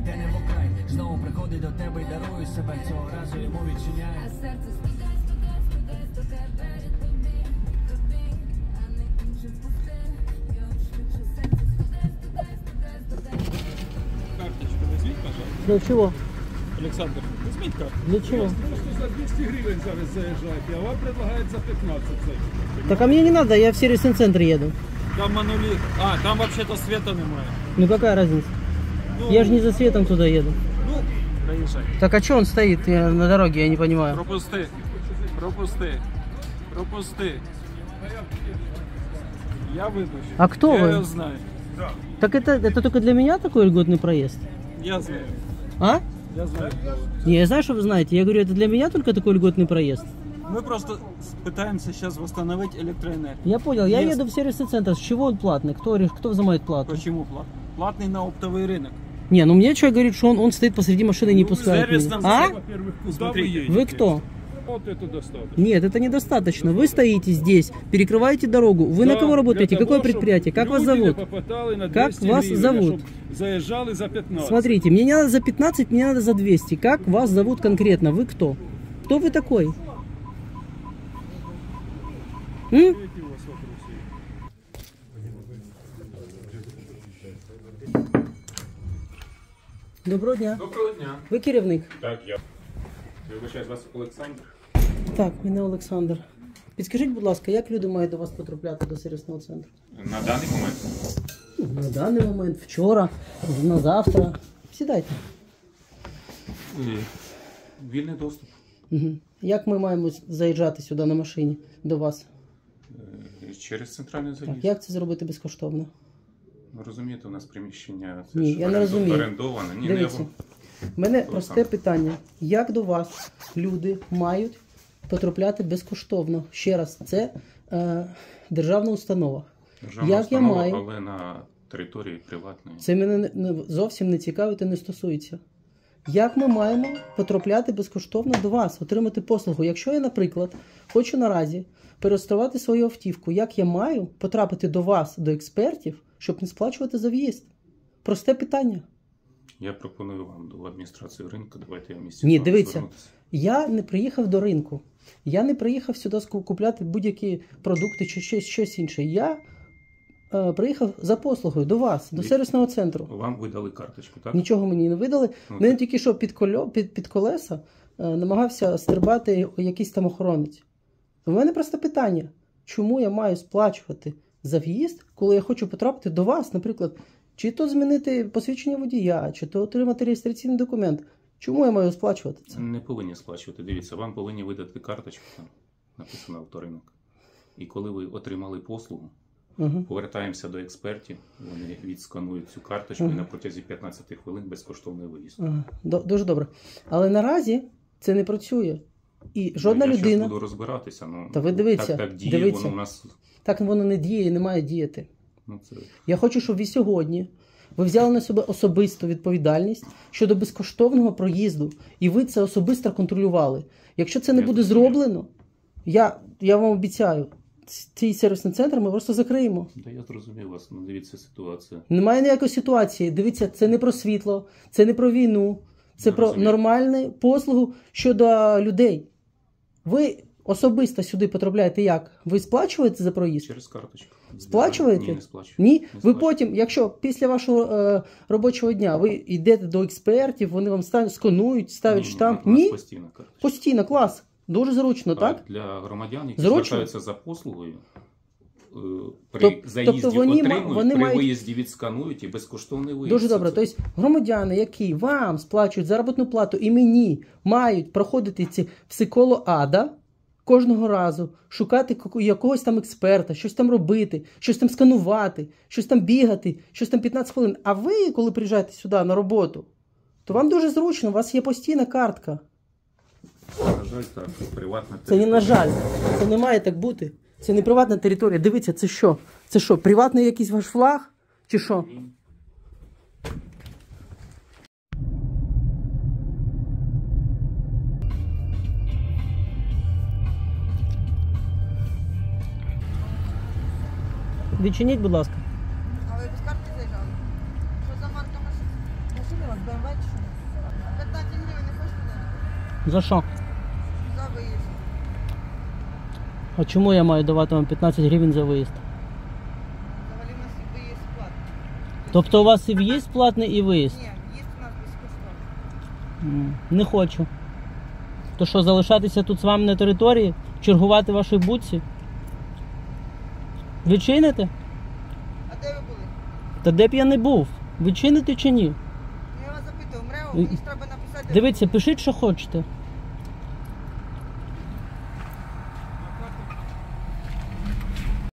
йде не в окрай. Знову приходить до тебе і дарує себе. Цього разу йому відчиняє. А серце студе, студе, студе, студе перед тобі, тобі, а не інше пусте. Його швидше серце студе, студе, студе, студе. Карточку візьміть, пожалуйста. Для чего? Олександр, візьміть карту. Для чего? Просто за 200 гривень зараз заїжджаєте, а вам предлагають за 15 заїхати. Так а мне не надо, я в сервисный центр еду. Там манулі. А, там взагалі-то света немає. Ну какая разница? Я же не за светом туда еду. Ну, проїжджай. Так а что он стоит э, на дороге, я не понимаю. Пропусти. Пропусти. Пропусти. Я випущу. А кто Я вы? його знаю. Так это, это только для меня такой льготный проезд? Я знаю. А? Я знаю. Не, я знаю, что вы знаете. Я говорю, это для меня только такой льготный проезд. Ми просто пытаемся сейчас восстановить электроэнергию. Я понял, я Есть. еду в сервисный центр. С чего он платный? Кто, кто взимает плату? Почему плат? Платный на оптовый рынок. Не, ну мне человек говорит, что он, он стоит посреди машины и не Ну, пускает меня. нам А? куда вы едете? Вы кто? Вот это достаточно. Нет, это недостаточно. Вы стоите здесь, перекрываете дорогу. Вы на Да, кого работаете? Какое того, щоб предприятие? Как вас зовут? на Как 200 вас гривень, зовут? щоб заїжджали за 15. Смотрите, мне не надо за 15, мне надо за 200. Как вас зовут конкретно? Вы кто? Кто вы такой? М? Доброго дня. Доброго дня. Ви керівник? Так, я. Вибачаю, вас Олександр. Так, мене Олександр. Підскажіть, будь ласка, як люди мають до вас потрапляти до сервісного центру? На даний момент На даний момент, вчора, на завтра. Сідайте. е, вільний доступ. Угу. Як ми маємо заїжджати сюди на машині до вас? е, Через центральний Так, як це зробити безкоштовно? Ви розумієте, у нас приміщення це Ні, ж я не оренду- розумію. орендоване. Ні, не Дивіться, вам. в мене просте питання. Як до вас люди мають потрапляти безкоштовно? Ще раз, це е, державна установа. Державна як я установа, маю? але на території приватної. Це мене не, не- зовсім не цікавить і не стосується. Як ми маємо потрапляти безкоштовно до вас, отримати послугу? Якщо я, наприклад, хочу наразі переставати свою автівку, як я маю потрапити до вас, до експертів, щоб не сплачувати за в'їзд? Просте питання. Я пропоную вам до адміністрації ринку. Давайте я місці. Ні, дивіться. звернутися. Я не приїхав до ринку. Я не приїхав сюди купляти будь-які продукти чи щось, щось інше. Я е, приїхав за послугою до вас, до Ні. сервісного центру. Вам видали карточку, так? Нічого мені не видали. Ну, Мене так. тільки що під, кольо, під, під колеса е, намагався стрибати якийсь там охоронець. У мене просто питання: чому я маю сплачувати за в'їзд, коли я хочу потрапити до вас, наприклад, чи то змінити посвідчення водія, чи то отримати реєстраційний документ. Чому я маю сплачувати це? Не повинні сплачувати. Дивіться, вам повинні видати карточку, там написано авторинок. І коли ви отримали послугу, Угу. повертаємося до експертів, вони відсканують цю карточку і на протязі 15 хвилин безкоштовний виїзд. До- дуже добре. Але наразі це не працює. І жодна я людина. буду розбиратися. Ну, Та ви дивіться, так, так діє, дивіться. воно у нас. Так воно не діє і не має діяти. Ну, це... Я хочу, щоб ви сьогодні ви взяли на себе особисту відповідальність щодо безкоштовного проїзду, і ви це особисто контролювали. Якщо це не Я буде зроблено, я, я вам обіцяю, цей сервісний центр ми просто закриємо. Да, я зрозумів вас. Ну, дивіться ситуація. Немає ніякої ситуації. Дивіться, це не про світло, це не про війну, це Я про розумію. нормальну послугу щодо людей. Ви особисто сюди потрапляєте як? Ви сплачуєте за проїзд? Через карточку. Сплачуєте? Ні, не сплачую. Ні, Не ви сплачу. потім, якщо після вашого е, робочого дня ви йдете до експертів, вони вам ставлять, сканують, ставлять Ні, ні, штамп. у Ні, постійна карточка. постійно, клас. Дуже зручно, так? Для громадян, які Зручно? звертаються за послугою, при Тоб- заїзді тобто вони отримують, вони при мають- виїзді відсканують і безкоштовний виїзд. Дуже добре. Тобто громадяни, які вам сплачують заробітну плату і мені мають проходити ці псиколо ада кожного разу, шукати якогось там експерта, щось там робити, щось там сканувати, щось там бігати, щось там 15 хвилин. А ви, коли приїжджаєте сюди на роботу, то вам дуже зручно, у вас є постійна картка. На жаль, так, приватна Це не на жаль, це не має так бути. Це не приватна територія. Дивіться, це що? Це що, приватний якийсь ваш флаг? Чи що? Відчиніть, будь ласка. А ви без карти заїжджали? Що за марка машини? Машини вас БМВ чи що? 15 гривень не хочете? За що? За виїзд. А чому я маю давати вам 15 гривень за виїзд? Взагалі у нас і виїзд платний. Тобто у вас і в'їзд платний, і виїзд? Ні, в'їзд у нас безкоштовний. М, Не хочу. То що, залишатися тут з вами на території? Чергувати в вашій будці? Відчините? А де ви були? Та де б я не був? Відчините чи ні? Ну, Я вас запитую, МРЕО, мені ж треба написати. Дивіться, пишіть, що хочете.